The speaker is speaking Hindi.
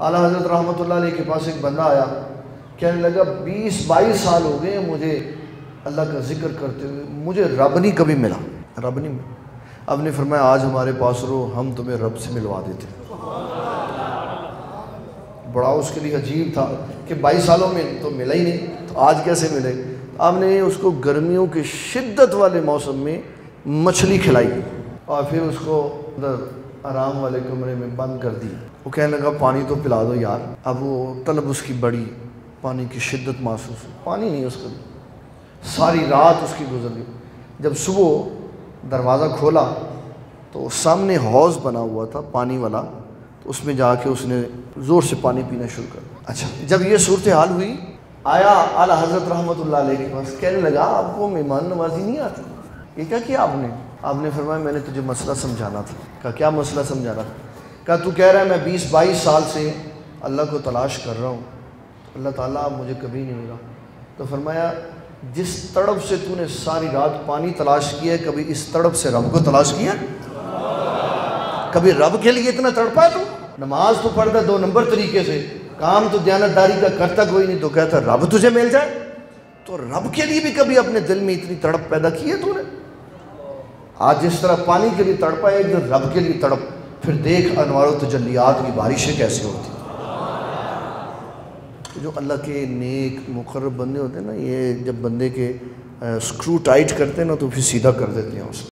आला हज़रत रहमत के पास एक बंदा आया, कहने लगा, बीस बाईस साल हो गए मुझे अल्लाह का ज़िक्र करते हुए, मुझे रब नहीं कभी मिला। रब नहीं मिला। अब ने फरमाया, आज हमारे पास रो हम तुम्हें रब से मिलवा देते बड़ा उसके लिए अजीब था कि बाईस सालों में तो मिला ही नहीं तो आज कैसे मिले? आपने उसको गर्मियों के शिद्दत वाले मौसम में मछली खिलाई और फिर उसको आराम वाले कमरे में बंद कर दी। वो कहने लगा, पानी तो पिला दो यार। अब वो तलब उसकी बड़ी, पानी की शिद्दत महसूस हुई। पानी नहीं उसको। सारी रात उसकी गुजर गई। जब सुबह दरवाज़ा खोला तो सामने हौज़ बना हुआ था, पानी वाला। तो उसमें जाके उसने ज़ोर से पानी पीना शुरू कर अच्छा जब ये सूरत हाल हुई, आया आला हज़रत रहमत के पास। कहने लगा आपको मेहमान नवाजी नहीं आती? ये क्या किया आपने? आपने फरमाया, मैंने तुझे मसला समझाना था। कहा, क्या मसला समझाना था? कहा, तू कह रहा है, मैं बीस बाईस साल से अल्लाह को तलाश कर रहा हूँ। अल्लाह ताला मुझे कभी नहीं मिला। तो फरमाया, जिस तड़प से तूने सारी रात पानी तलाश किया है, कभी इस तड़प से रब को तलाश किया कभी रब के लिए इतना तड़पा है तू? नमाज़ तो पढ़ता दो नंबर तरीके से। काम तो दयानतदारी का करता कोई नहीं तो कहता, रब तुझे मिल जाए। तो रब के लिए भी कभी अपने दिल में इतनी तड़प पैदा की है तूने? आज जिस तरह पानी के लिए तड़पा, एक दिन रब के लिए तड़प, फिर देख अनवार तजलियात की बारिशें कैसे होती। तो जो अल्लाह के नेक मुकर बंदे होते हैं ना, ये जब बंदे के स्क्रू टाइट करते हैं ना तो फिर सीधा कर देते हैं उसको